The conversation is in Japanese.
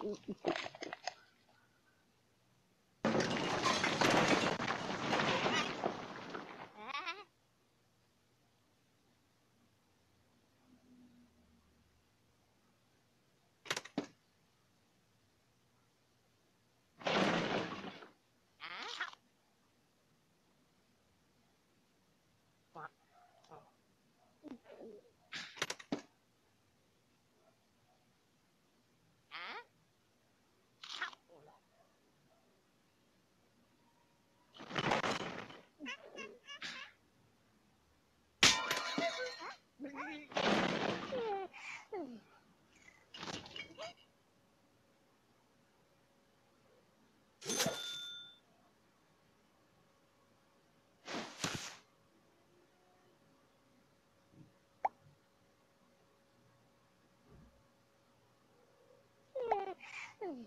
o, you.